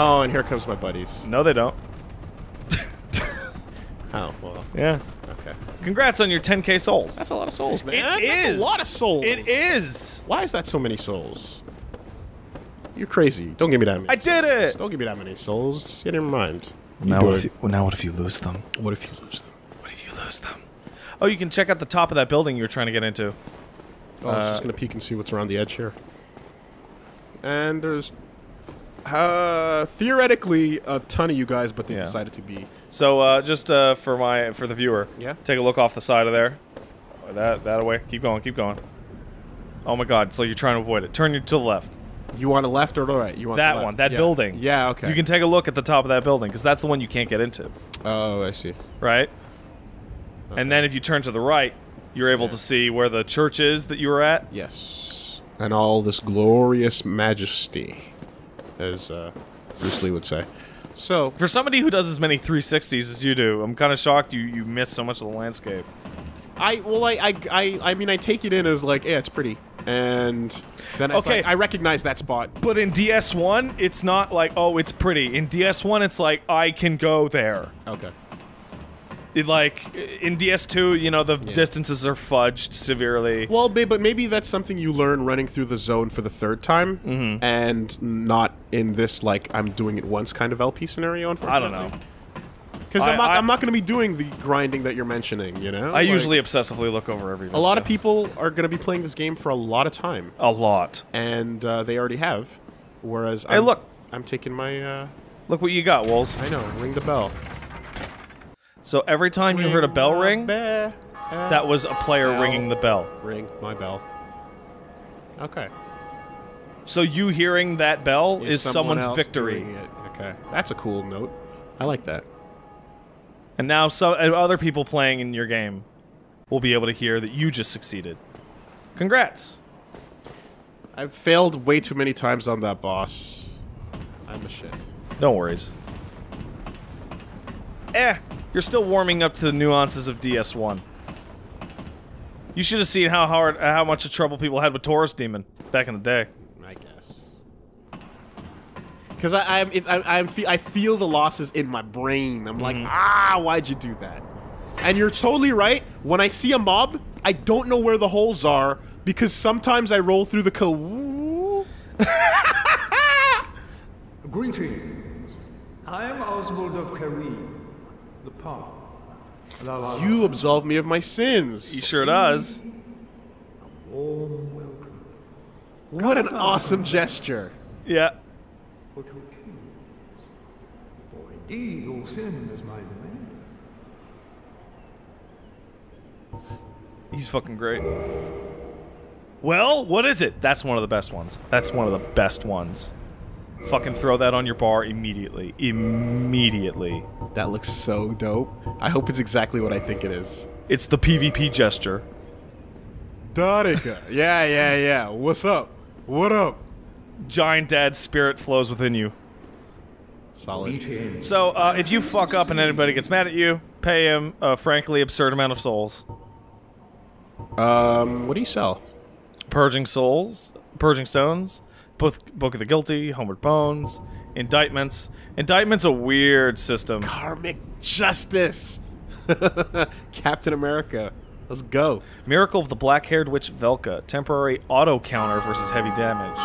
Oh, and here comes my buddies. No, they don't. Oh, well. Yeah. Okay. Congrats on your 10k souls. That's a lot of souls, man. It That's is. a lot of souls. It is. Why is that so many souls? You're crazy. Don't give me that many I did souls. it. Don't give me that many souls. Get in mind. You Now what, if you, well, now what if you lose them? what if you lose them? What if you lose them? Oh, you can check out the top of that building you were trying to get into. Oh, I was Uh, just gonna peek and see what's around the edge here. And there's, uh, theoretically a ton of you guys, but they Yeah. decided to be. So uh, just uh, for my for the viewer, Yeah. take a look off the side of there. That that away. Keep going. Keep going. Oh my God! So you're trying to avoid it. Turn you to the left. You want a left or the right? You want That the left. one. That Yeah. building. Yeah. Okay. You can take a look at the top of that building because that's the one you can't get into, Oh, I see. right? And then if you turn to the right, you're able Yeah. to see where the church is that you were at. Yes. And all this glorious majesty, as uh, Bruce Lee would say. So, For somebody who does as many 360s as you do, I'm kind of shocked you you miss so much of the landscape. I well, I, I, I, I mean, I take it in as like, yeah, it's pretty, and then it's Okay. like, I recognize that spot. But in DS1, it's not like, oh, it's pretty. In DS1, it's like, I can go there. Okay. It, like, in DS2, you know, the distances are fudged severely. Well, babe, but maybe that's something you learn running through the zone for the third time, Mm-hmm. and not in this like I'm doing it once kind of LP scenario. I don't know. because I- I'm not. I- I'm not going to be doing the grinding that you're mentioning. You know, I Like, usually obsessively look over every a lot of people are going to be playing this game for a lot of time, A lot. and uh, they already have. Whereas, Hey, I'm, look. I'm taking my. Uh, Look what you got, Wolves. I know, ring the bell. So every time you heard a bell ring, bell. that was a player Bell. ringing the bell. ring my bell. Okay. So you hearing that bell is, someone someone's victory. Okay, that's a cool note. I like that. And now some other people playing in your game will be able to hear that you just succeeded. Congrats. I've failed way too many times on that boss. I'm a shit. No worries. Eh, you're still warming up to the nuances of DS1. You should have seen how hard, how much of trouble people had with Taurus Demon back in the day. I guess. Because I, I'm, it's, I, I'm, I feel the losses in my brain. I'm like, ah, why'd you do that? And you're totally right. When I see a mob, I don't know where the holes are because sometimes I roll through the co. Greetings. I am Oswald of Carim, You absolve me of my sins. He sure does. What an awesome gesture. Yeah. Put your keys. For indeed your sin is my demand. He's fucking great. Well, what is it? That's one of the best ones. That's one of the best ones. Fucking throw that on your bar immediately. Immediately. That looks so dope. I hope it's exactly what I think it is. It's the PvP gesture. Danica. yeah, yeah, yeah. What's up? What up? Giant Dad spirit flows within you. Solid. So, uh, if you fuck up and anybody gets mad at you, pay him a frankly absurd amount of souls. Um, what do you sell? Purging souls, purging stones, both Book of the Guilty, Homeward Bones, indictments. Indictment's a weird system. Karmic justice. Captain America. Let's go. Miracle of the Black-Haired Witch Velka, temporary auto counter versus heavy damage.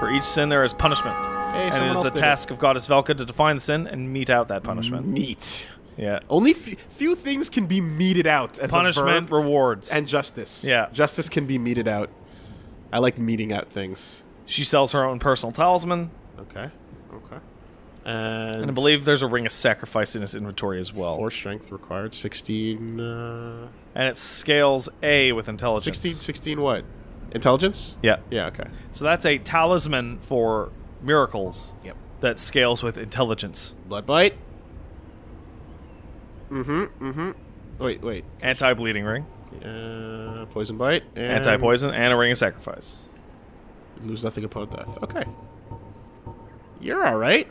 For each sin, there is punishment, Hey, and it is the did it. task of Goddess Velka to define the sin and mete out that punishment. Meat. Yeah, Only f- few things can be meted out as punishment, rewards. and justice. Yeah. Justice can be meted out. I like meeting out things. She sells her own personal talisman, Okay. Okay. And, and I believe there's a ring of sacrifice in his inventory as well. four strength required. 16. Uh, And it scales A with intelligence. 16. 16 what? Intelligence? Yeah. Yeah. Okay. So that's a talisman for miracles Yep. that scales with intelligence. Blood bite. Mm-hmm. Mm-hmm. Wait. Wait. Anti-bleeding ring, Uh, poison bite. And anti-poison, and a ring of sacrifice. Lose nothing upon death. Okay. You're all right.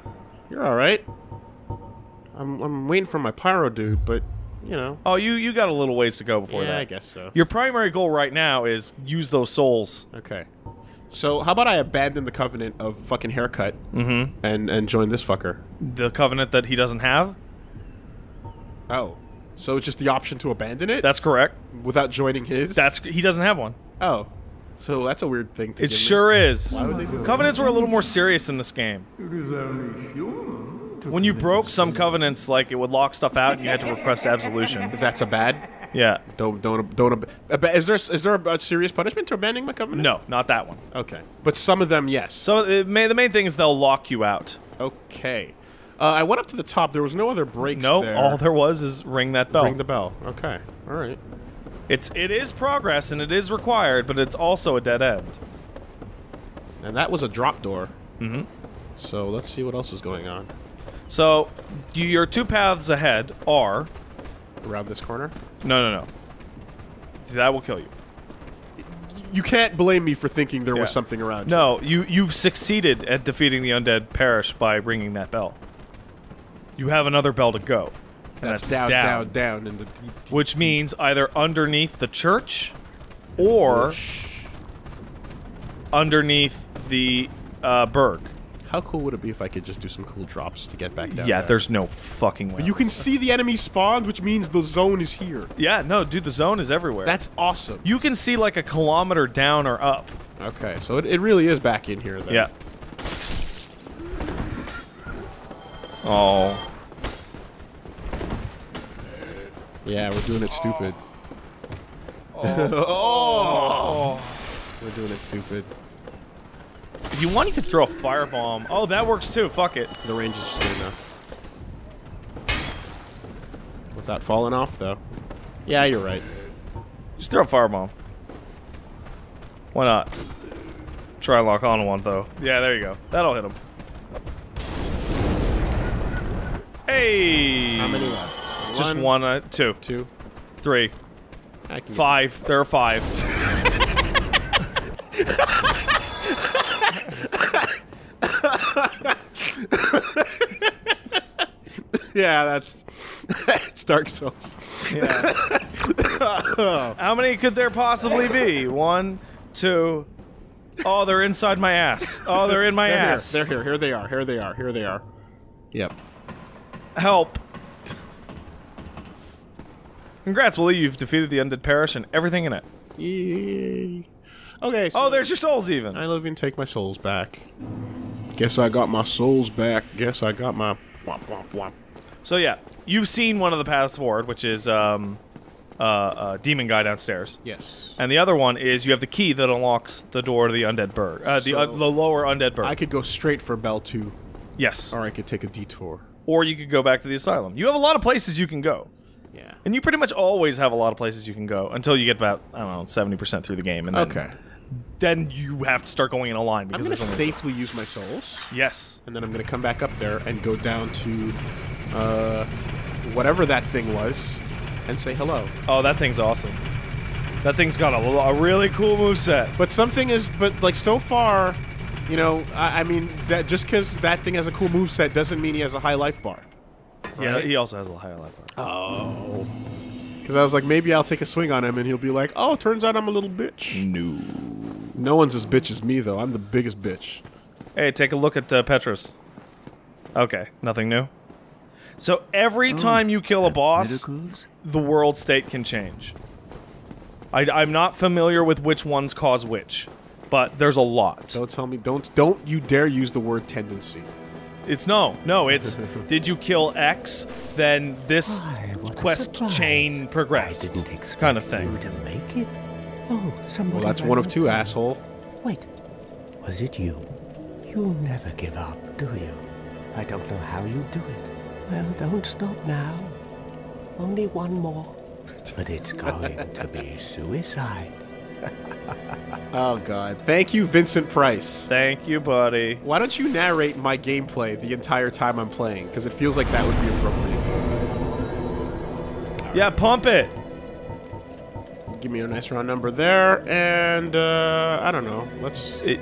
You're all right. I'm I'm waiting for my pyro dude, but you know. Oh, you you got a little ways to go before yeah, that. I guess so. Your primary goal right now is use those souls. Okay. So how about I abandon the covenant of fucking haircut Mm-hmm. and and join this fucker? The covenant that he doesn't have. Oh, so it's just the option to abandon it That's correct. without joining his? That's he doesn't have one. oh, so that's a weird thing to. Do. It give me. sure is. Why would they do it? Covenants were a little more serious in this game. It is only human to When you broke some sin. covenants, like it would lock stuff out, and you had to request absolution. That's a bad. Yeah. Don't don't don't. ab- ab- Is there is there a, serious punishment to abandoning my covenant? No, not that one. Okay, but some of them, yes. So it may, the main thing is they'll lock you out. Okay. Uh, I went up to the top. There was no other breaks No, there. all there was is ring that bell. Ring the bell. Okay. All right. It's it is progress and it is required, but it's also a dead end. And that was a drop door. Mm-hmm. So let's see what else is going on So your two paths ahead are around this corner. no, no, no. That will kill you. You can't blame me for thinking there Yeah. was something around. No, you you've succeeded at defeating the undead parish by ringing that bell. You have another bell to go. And That's, down, down, down, in the deep, deep Which means either underneath the church or bush. underneath the uh, Burg. How cool would it be if I could just do some cool drops to get back down? yeah, there? there's no fucking way. But you can see the enemy spawned, which means the zone is here. Yeah, no, dude, the zone is everywhere. That's awesome. you can see like a kilometer down or up. Okay, so it, it really is back in here then. Yeah. Oh. Yeah, we're doing it stupid. Oh. We're doing it stupid. If you want, you could throw a firebomb. Oh, that works too. Fuck it. The range is just good enough. Without falling off, though. Yeah, you're right. Just throw a firebomb. Why not? Try and lock on one though. Yeah, there you go. That'll hit him. Hey. How many left? Just one, uh, two, two. three, I can five. There are five. Yeah, that's it's Dark Souls. Yeah. How many could there possibly be? One, two. Oh, they're inside my ass. Oh, they're in my They're ass. here. They're here. Here they are. Here they are. Here they are. Yep. Help. Congrats, Woolie. You've defeated the undead parish and everything in it. Yay. Okay. So Oh, there's your souls even. I live and take my souls back. Guess I got my souls back. Guess I got my. Womp, womp, womp. So yeah, you've seen one of the paths forward, which is um, uh, uh, demon guy downstairs, Yes. and the other one is you have the key that unlocks the door to the undead Burg, uh, the uh, the lower undead Burg. I could go straight for Bell 2, yes, or I could take a detour. or you could go back to the asylum. You have a lot of places you can go, Yeah. and you pretty much always have a lot of places you can go until you get about I don't know seventy percent through the game, and then, Okay. then you have to start going in a line I'm because gonna there's only- safely use my souls, Yes. and then I'm gonna come back up there and go down to, uh, whatever that thing was, and say hello. Oh, that thing's awesome. That thing's got a really cool moveset. But something is, but like so far, you know, I, I mean, that just because that thing has a cool moveset doesn't mean he has a high life bar. Yeah, Right. he also has a higher life bar. Oh. Because I was like, maybe I'll take a swing on him, and he'll be like, "Oh, turns out I'm a little bitch." No. No one's as bitch as me, though. I'm the biggest bitch. Hey, take a look at uh, Petrus. Okay, nothing new. So every time you kill a boss, Miracles? the world state can change. I, I'm not familiar with which ones cause which, but there's a lot. Don't tell me. Don't don't you dare use the word tendency. It's no, no. It's did you kill X? Then this Why, quest surprise. chain I progressed, didn't expect kind of you thing. to make it. Oh, somebody. Well, that's one of two, well. asshole. Wait, was it you? You never give up, do you? I don't know how you do it. Well, don't stop now. Only one more. But it's going to be suicide. Oh God! Thank you, Vincent Price. Thank you, buddy. Why don't you narrate my gameplay the entire time I'm playing? Because it feels like that would be appropriate. Yeah, pump it. Give me a nice round number there, and uh, I don't know. Let's it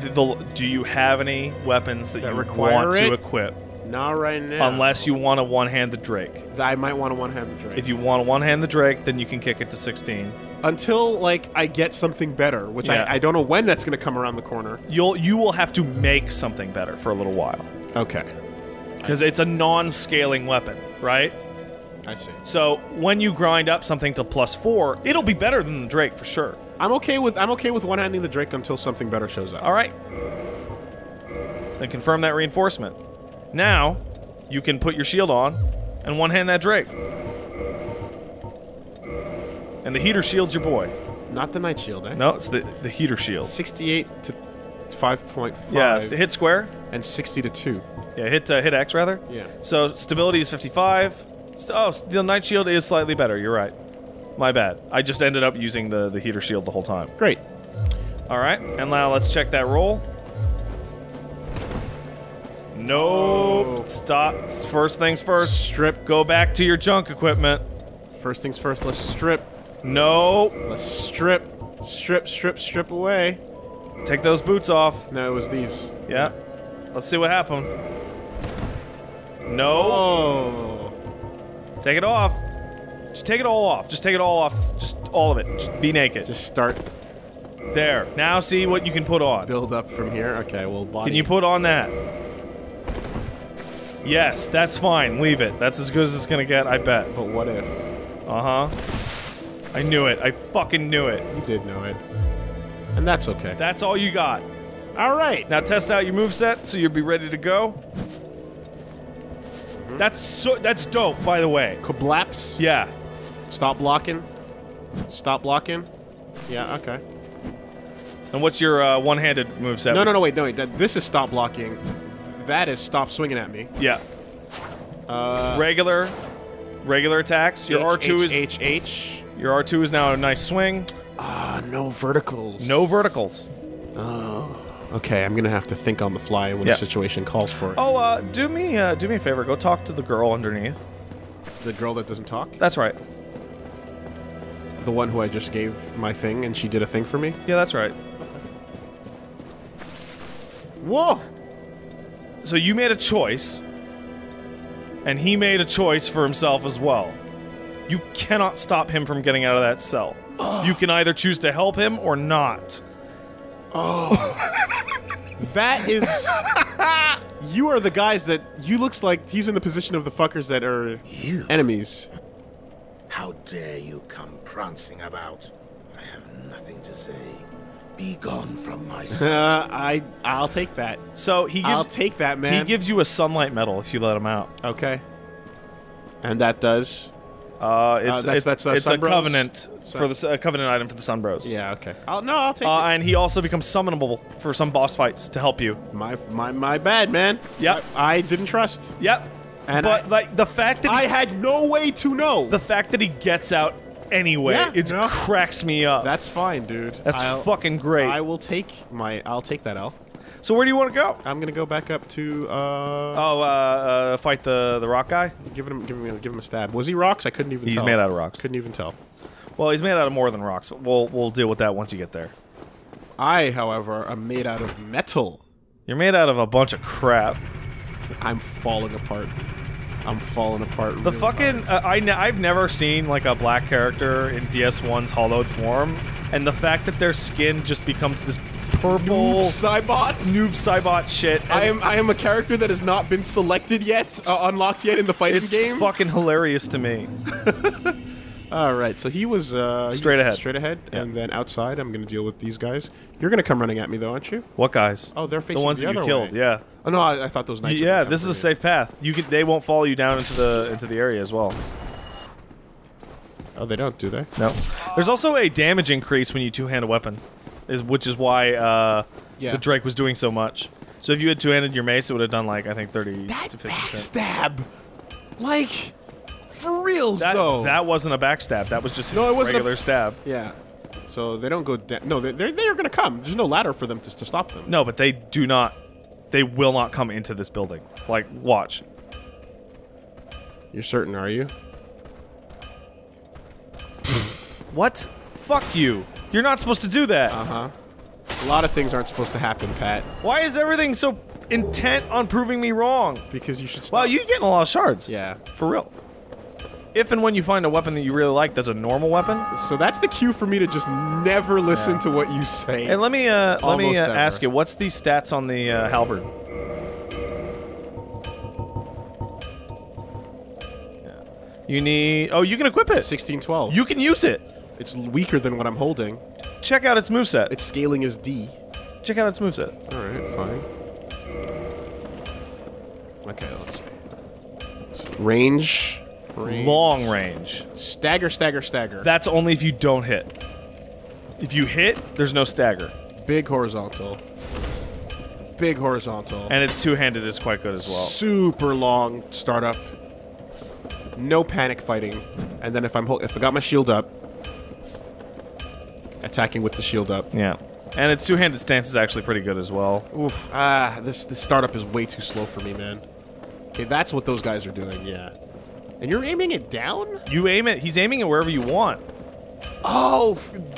the, the, do you have any weapons that, That you require want to equip? not right now. Unless you want to one-hand the Drake. I might want to one-hand the Drake. If you want to one-hand the Drake, then you can kick it to 16. Until like I get something better, which Yeah. I, I don't know when that's gonna come around the corner. You'll you will have to make something better for a little while Okay, because it's a non-scaling weapon, right? I see. So when you grind up something to plus four, it'll be better than the Drake for sure. I'm okay with I'm okay with one handing the Drake until something better shows up. All right. Then confirm that reinforcement. Now, you can put your shield on and one hand that Drake. And the heater shield's your boy. Not the Knight Shield, eh? No, it's the the heater shield. 68 to 5.5. Yeah, it's to hit square. and 60 to 2. Yeah, hit uh, hit X rather. Yeah. So stability is 55. St- oh, the knight shield is slightly better. You're right. My bad. I just ended up using the the heater shield the whole time. Great. All right, and now let's check that roll. Nope. Stop. First things first. Strip. Go back to your junk equipment. First things first, let's strip. Nope. Let's strip. Strip, strip, strip away. Take those boots off. No, it was these. Yeah. Let's see what happened. No. Oh. Take it off. Just take it all off. Just take it all off. Just all of it. Just be naked. Just start there. Now see what you can put on. build up from here. Okay, well, body. Can you put on that? Yes, that's fine. Leave it. That's as good as it's gonna get, I bet. But what if? Uh huh. I knew it. I fucking knew it. You did know it. And that's okay. That's all you got. All right. Now test out your moveset so you'll be ready to go. That's so that's dope, by the way. Kablaps. Yeah. Stop blocking. Stop blocking. Yeah, okay. And what's your uh, one-handed moveset? No, no, no, wait, no, wait. That, this is stop blocking. That is stop swinging at me. Yeah. Uh, Regular, regular attacks. Your H, R2 H, is H, H. your R2 is now a nice swing. Ah, no verticals. No verticals. Oh. Okay, I'm gonna have to think on the fly when Yeah. the situation calls for it. Oh, uh, do me, uh, do me a favor. Go talk to the girl underneath. The girl that doesn't talk? That's right. The one who I just gave my thing and she did a thing for me? Yeah, that's right. Whoa! So you made a choice, and he made a choice for himself as well. You cannot stop him from getting out of that cell. You can either choose to help him or not. Oh. That is. you are the guys that. You looks like he's in the position of the fuckers that are You? enemies. How dare you come prancing about? I have nothing to say. Be gone from my sight. Uh, I. I'll take that. So he gives I'll take that, man. he gives you a sunlight medal if you let him out. Okay. And that does. Uh, it's that's- it's, that's, uh, it's a covenant Sun- for the a covenant item for the Sunbros. Yeah. Okay. I'll, no, I'll take Uh, and he also becomes summonable for some boss fights to help you. My, my, my bad, man. Yep. I, I didn't trust. Yep. And but I- like the fact that I he, had no way to know. the fact that he gets out anyway, Yeah, it no. cracks me up. That's fine, dude. That's I'll- fucking great. I will take my. I'll take that L. so where do you want to go? I'm gonna go back up to. Uh, Oh, uh, uh, fight the the rock guy. give him, give him, give him a stab. Was he rocks? I couldn't even. Tell. He's tell. made out of rocks. Couldn't even tell. Well, he's made out of more than rocks, but we'll we'll deal with that once you get there. I, however, am made out of metal. You're made out of a bunch of crap. I'm falling apart. I'm falling apart. The really fucking uh, I ne- I've never seen like a black character in DS1's hollowed form, and the fact that their skin just becomes this purple Saibots. Noob Saibot shit. I am I am a character that has not been selected yet, uh, unlocked yet in the fighting It's game. fucking hilarious to me. All right, so he was uh, Straight ahead. straight ahead, Yeah. and then outside, I'm gonna deal with these guys. You're gonna come running at me though, aren't you? What guys? Oh, they're facing the ones the that you killed. way. Yeah. Oh no, I, I thought those knights. yeah, this is a safe path. You can they won't follow you down into the into the area as well. Oh, they don't, do they? No. There's also a damage increase when you two-hand a weapon, is which is why uh, Yeah. the Drake was doing so much. So if you had two-handed your mace, it would have done like I think 30 That to 50 percent. backstab, like for reals That though. that wasn't a backstab. That was just No, it wasn't a- regular stab. yeah. So they don't go down. No, they're, they're they're gonna come. There's no ladder for them to, to stop them. No, but they do not. They will not come into this building. Like, watch. You're certain, are you? What? Fuck you. You're not supposed to do that. Uh huh. A lot of things aren't supposed to happen, Pat. Why is everything so intent on proving me wrong? Because you should. Stop. Wow, you're getting a lot of shards. Yeah. For real. if and when you find a weapon that you really like that's a normal weapon. So that's the cue for me to just never listen to what you say. And let me uh, let me uh, ask you, what's the stats on the uh, halberd? Yeah. You need. Oh, you can equip it. 1612. You can use it. It's weaker than what I'm holding. Check out its moveset. Its scaling is D. Check out its moveset. Alright, fine. Okay, let's see. Range. Range. Long range. Stagger, stagger, stagger. That's only if you don't hit. If you hit, there's no stagger. Big horizontal. Big horizontal. And its two-handed is quite good as well. Super long startup. No panic fighting. And then if I'm hol- if I got my shield up, attacking with the shield up. Yeah. And its two-handed stance is actually pretty good as well. Oof. Ah, this this startup is way too slow for me, man. Okay, that's what those guys are doing. Yeah. And you're aiming it down? You aim it. He's aiming it wherever you want. Oh,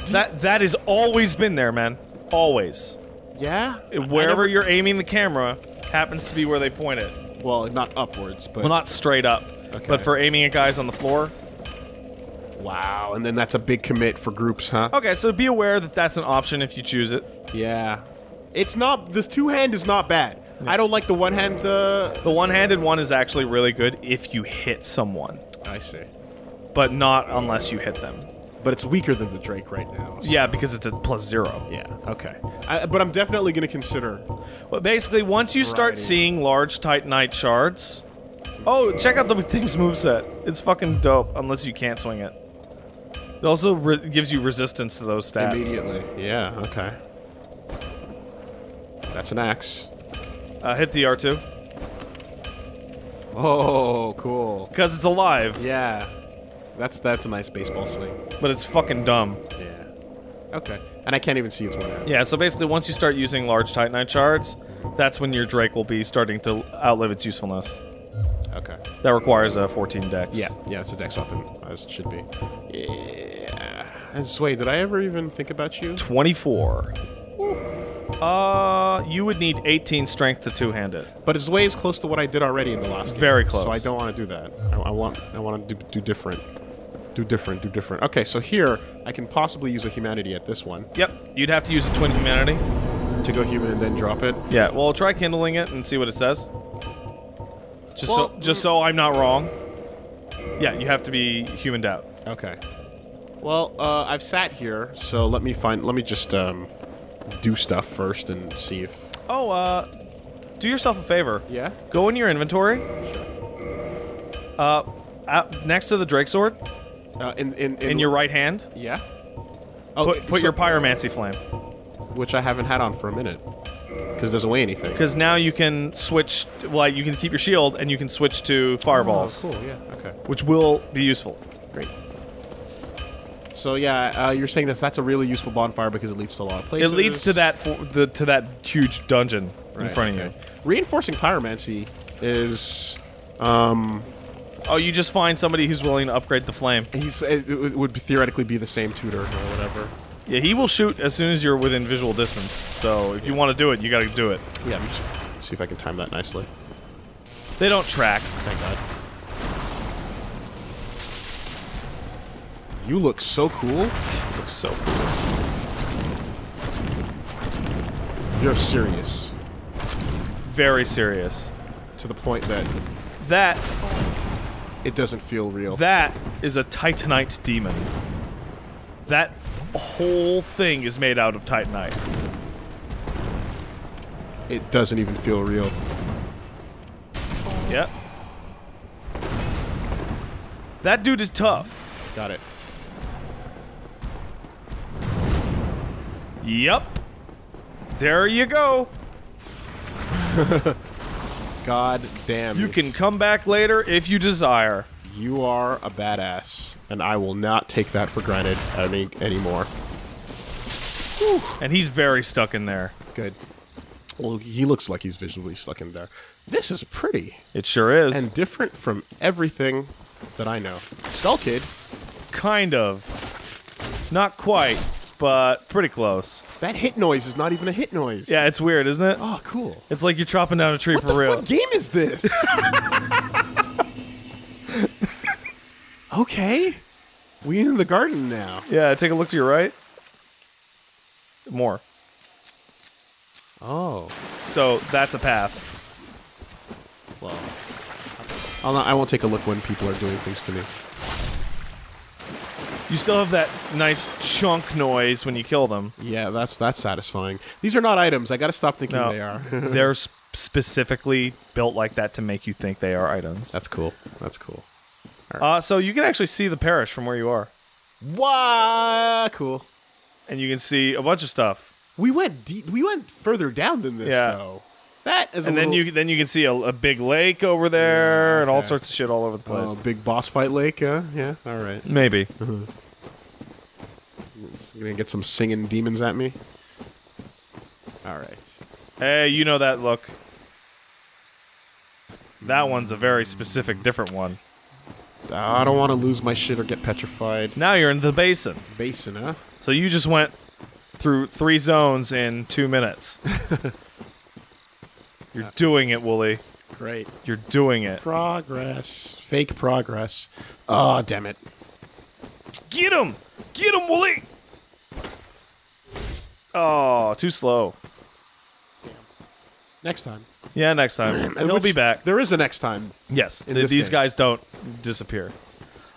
That that has always been there, man. Always. yeah. Wherever you're aiming the camera happens to be where they point it. well, not upwards, but Well, not straight up, Okay. but for aiming at guys on the floor. Wow. And then that's a big commit for groups, huh? Okay, so be aware that that's an option if you choose it. Yeah. It's not. This two hand is not bad. I don't like the one hand. Uh, The one-handed one is actually really good if you hit someone, I see. but not unless you hit them. But it's weaker than the Drake right now. so- Yeah, because it's a plus zero. Yeah. Okay. I, but I'm definitely gonna consider. But basically, once you start Variety. seeing large Titanite shards, oh, check out the thing's moveset. It's fucking dope, unless you can't swing it. It also re gives you resistance to those stats. Immediately. Yeah. Okay. That's an axe. Uh, hit the R2 Oh, cool. because it's alive, Yeah. That's that's a nice baseball swing. but it's fucking dumb. Yeah. Okay. And I can't even see its one hand. Yeah, so basically, once you start using large Titanite shards, that's when your Drake will be starting to outlive its usefulness. Okay. That requires a 14 dex. Yeah. Yeah. It's a dex weapon, as it should be. Yeah. And Sway, did I ever even think about you? 24. Uh, you would need 18 strength to two-hand it. But it's way is close to what I did already in the last game. Very close. So I don't want to do that. I, I want I want to do, do different. Do different, do different. Okay, so here, I can possibly use a humanity at this one. Yep, you'd have to use a twin humanity. To go human and then drop it. Yeah, well, try kindling it and see what it says. Just Well, so, just so I'm not wrong. Yeah, you have to be humaned out. Okay. Well, uh, I've sat here, so let me find, let me just, um, do stuff first and see if... Oh, uh, do yourself a favor. Yeah? Go in your inventory. Uh, out, next to the Drake sword, Uh, in, in, in, in your right hand, Yeah? Oh, put, put so- your pyromancy flame. Which I haven't had on for a minute. Because it doesn't weigh anything. Because now you can switch, like, you can keep your shield and you can switch to fireballs, Oh, cool, yeah, okay. which will be useful. Great. So yeah, uh, you're saying that that's a really useful bonfire because it leads to a lot of places. It leads to that for, the to that huge dungeon in Right, front of you. Reinforcing pyromancy is, um, Oh, you just find somebody who's willing to upgrade the flame. he's it, it would theoretically be the same tutor or whatever. Yeah, he will shoot as soon as you're within visual distance. So if you want to do it, you got to do it. Yeah, let me just see if I can time that nicely. They don't track. Thank God. You look so cool. Looks so cool. You're serious Very serious. to the point that That it doesn't feel real. that is a Titanite demon. That whole thing is made out of Titanite. it doesn't even feel real. Yep. That dude is tough. Got it. Yep. There you go. God damn. You can come back later if you desire. You are a badass, and I will not take that for granted any anymore. And he's very stuck in there. Good. Well, he looks like he's visually stuck in there. This is pretty It sure is. and different from everything that I know. Skull Kid. kind of. Not quite, but pretty close. That hit noise is not even a hit noise. Yeah, it's weird, isn't it? Oh, cool. It's like you're chopping down a tree What for real. fuck game is this? Okay. We in the garden now. Yeah, take a look to your right. More. Oh. So that's a path. Well. I'll not, I won't take a look when people are doing things to me. You still have that nice chunk noise when you kill them. Yeah, that's that's satisfying. These are not items. I gotta stop thinking No, they are. they're specifically built like that to make you think they are items. that's cool. That's cool. Uh, so you can actually see the parish from where you are, Wow, cool. and you can see a bunch of stuff. We went deep. We went further down than this, Yeah. though. That is. And then you then you can see a, a big lake over there and all sorts of shit all over the place. Oh, big boss fight lake. Uh, yeah. All right. Maybe. It's gonna get some singing demons at me. All right. Hey, you know that look. That one's a very specific, different one. I don't want to lose my shit or get petrified. Now you're in the basin. Basin, huh? So you just went through three zones in two minutes. You're doing it, Woolie. Great. You're doing it. Progress. Fake progress. Oh, damn it. Get him! Get him, Woolie! Oh, too slow. Damn. Next time. Yeah, next time. And He'll be back. There is a next time. Yes, in th- this these game. guys don't disappear.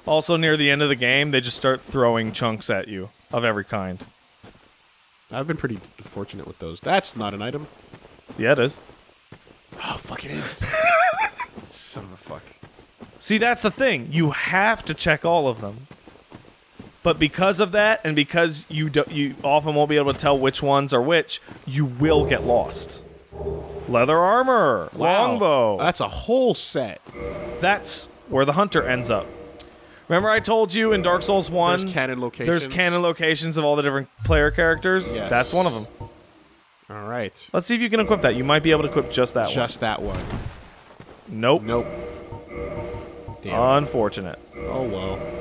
Also, near the end of the game, they just start throwing chunks at you of every kind. I've been pretty fortunate with those. That's not an item. Yeah, it is. Oh, fuck it is. Son of a fuck. See, that's the thing. You have to check all of them. But because of that, and because you do, you often won't be able to tell which ones are which, you will get lost. Leather armor, longbow. That's a whole set. That's where the hunter ends up. Remember, I told you in Dark Souls One, There's canon locations. there's canon locations of all the different player characters. Yes. That's one of them. All right. Let's see if you can equip that. You might be able to equip just that one. Just that one. one. Nope. Nope. Damn. Unfortunate. oh well.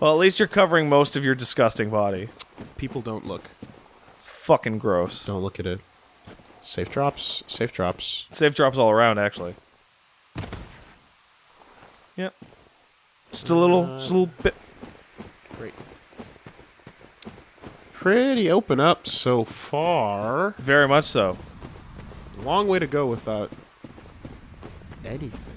Well, at least you're covering most of your disgusting body. People don't look. It's fucking gross. Don't look at it. Safe drops. Safe drops. Safe drops all around, actually. Yep. Just a little, just a little bit. Great. Pretty open up so far. Very much so. Long way to go without anything.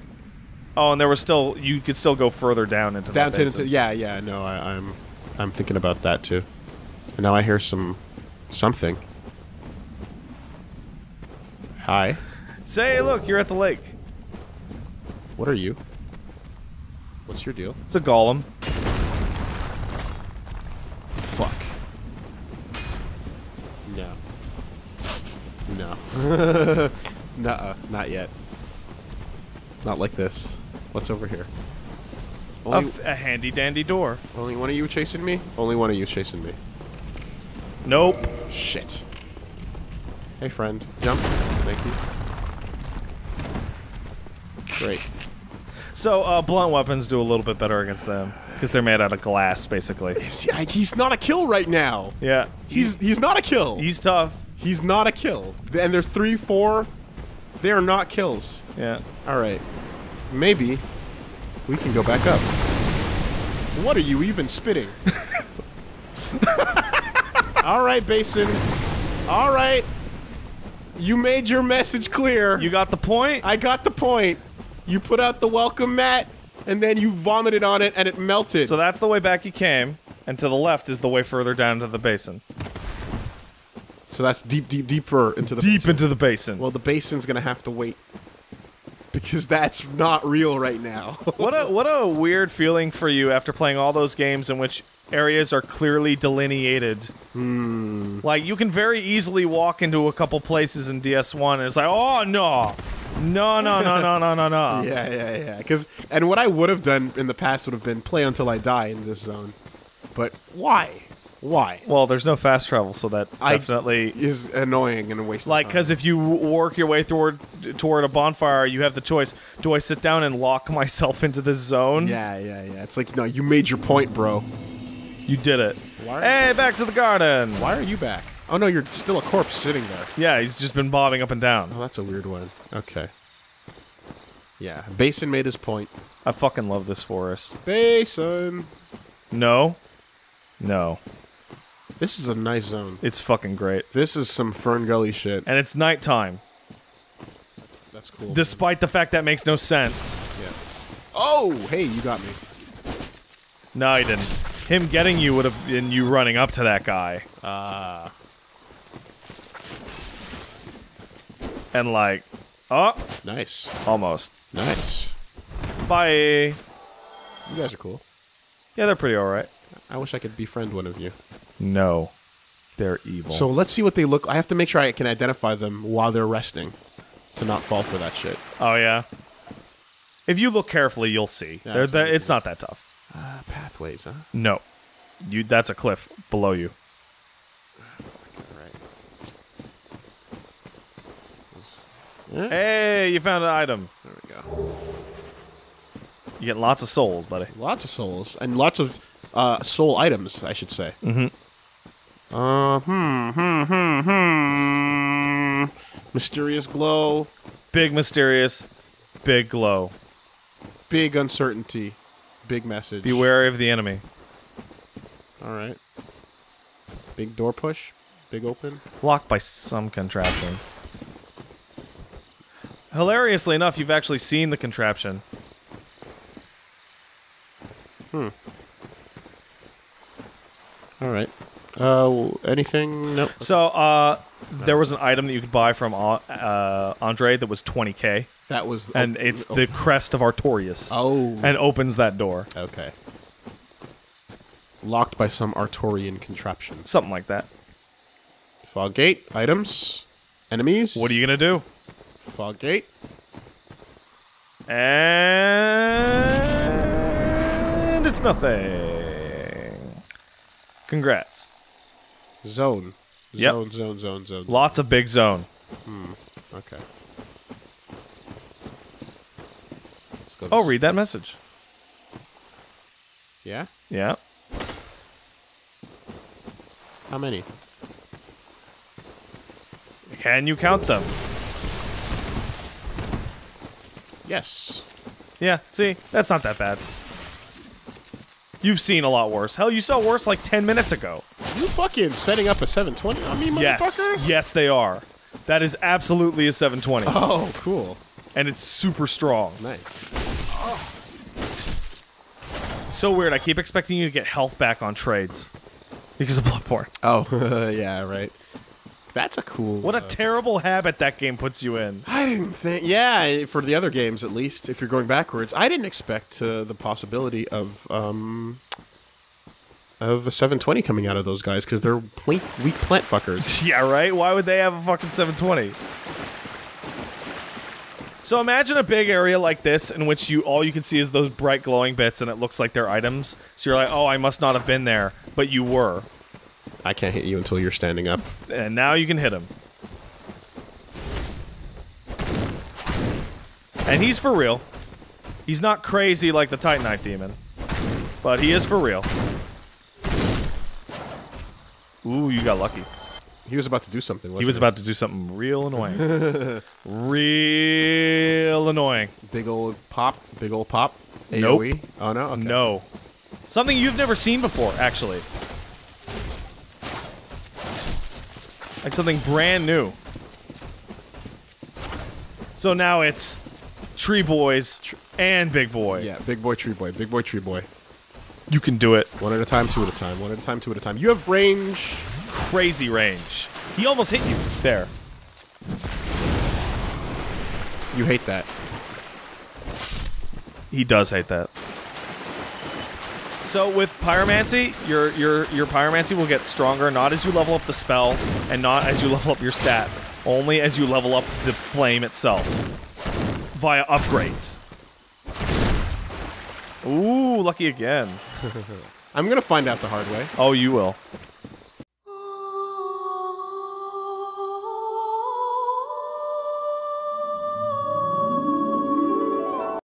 Oh, and there was still, you could still go further down into Down that into, yeah, yeah. No, I, I'm, I'm thinking about that too. And now I hear some, something. Hi. Say, look, you're at the lake. What are you? What's your deal? It's a golem. Fuck. No. No. Nuh-uh. Not yet. Not like this. What's over here? A, Only, f- a handy dandy door. only one of you chasing me? Only one of you chasing me. Nope. Shit. Hey, friend. Jump. Thank you. Great. So, uh, blunt weapons do a little bit better against them because they're made out of glass, basically. Is he- he's not a kill right now. Yeah, He's he's not a kill. he's tough. He's not a kill. And they're three, four. They are not kills. Yeah. All right. Maybe we can go back up. What are you even spitting? All right, Basin. All right. You made your message clear. You got the point. I got the point. You put out the welcome mat, and then you vomited on it, and it melted. So that's the way back you came, and to the left is the way further down to the basin. So that's deep, deep, deeper into the Deep basin. into the basin. Well, the basin's gonna have to wait because that's not real right now. what a what a weird feeling for you after playing all those games in which areas are clearly delineated. Hmm. Like you can very easily walk into a couple places in DS1 and it's like, oh no. No, no, no, no, no, no, no. yeah, yeah, yeah. Because and what I would have done in the past would have been play until I die in this zone. But why? Why? Well, there's no fast travel, so that I- definitely Is annoying and a waste. like of time. because if you work your way toward toward a bonfire, you have the choice: do I sit down and lock myself into the zone? Yeah, yeah, yeah. It's like no, you made your point, bro. you did it. Why? Hey, back to the garden. Why are you back? Oh no, you're still a corpse sitting there. Yeah, he's just been bobbing up and down. Oh, that's a weird one. Okay. Yeah, Basin made his point. I fucking love this forest. Basin. No. No. This is a nice zone. It's fucking great. This is some Fern Gully shit. And it's nighttime. That's cool. Despite the fact that makes no sense. yeah. Oh, hey, you got me. No, he didn't. Him getting you would have been you running up to that guy. Ah. And like, oh, nice. almost. Nice. Bye. You guys are cool. Yeah, they're pretty alright. I wish I could befriend one of you. No. They're evil. So let's see what they look. I have to make sure I can identify them while they're resting, to not fall for that shit. Oh yeah. If you look carefully, you'll see. Yeah, They're, that's they're, what it's not that tough. Uh, pathways, huh? No. You that's a cliff below you. All right. Hey, you found an item. There we go. You get lots of souls, buddy. Lots of souls and lots of uh, soul items, I should say. Mm-hmm. Uh, hmm, hmm, hmm, hmm. Mysterious glow, Big mysterious, big glow. big uncertainty, big message. Be wary of the enemy. All right. Big door push, big open. Locked by some contraption. Hilariously enough, you've actually seen the contraption. Hmm. All right. Uh, anything? Nope. So, uh, there was an item that you could buy from uh, uh, Andre that was 20k, That was. and oh, it's the crest of Artorias. Oh. And opens that door. Okay. Locked by some Artorian contraption. Something like that. Fog gate items, enemies. What are you gonna do? Fog gate. And it's nothing. Congrats. Zone. Yep. Zone. Zone. Zone. Zone. Lots of big zone. Hmm. Okay. Let's go. Oh, read that message. Yeah. Yeah. How many? Can you count them? Yes. Yeah, see? That's not that bad. You've seen a lot worse. Hell, you saw worse like 10 minutes ago. You fucking setting up a 720 on me, Yes. motherfuckers? Yes, they are. That is absolutely a 720. Oh, cool. And it's super strong. Nice. It's so weird. I keep expecting you to get health back on trades because of Bloodborne. Oh, yeah, right. That's a cool. What a uh, terrible habit that game puts you in. I didn't think. Yeah, for the other games at least, if you're going backwards, I didn't expect uh, the possibility of um of a 720 coming out of those guys because they're weak, weak plant fuckers. Yeah, right? Why would they have a fucking 720? So imagine a big area like this in which you all you can see is those bright glowing bits and it looks like they're items. So you're like, "Oh, I must not have been there." But you were. I can't hit you until you're standing up. And now you can hit him. And he's for real. He's not crazy like the Titanite demon. But he is for real. Ooh, you got lucky. He was about to do something. Wasn't He was about to do something real annoying. real annoying. big old pop, big old pop. Nope. AOE. Oh no. Okay. No. Something you've never seen before, actually. Like something brand new. So now it's Tree Boys and Big Boy. Yeah, big boy, tree boy, big boy, tree boy. You can do it. One at a time, two at a time, one at a time, two at a time. You have range. Crazy range. He almost hit you. There. You hate that. He does hate that. So with pyromancy, your your your pyromancy will get stronger not as you level up the spell and not as you level up your stats, only as you level up the flame itself via upgrades. Ooh, lucky again. I'm gonna find out the hard way. Oh, you will.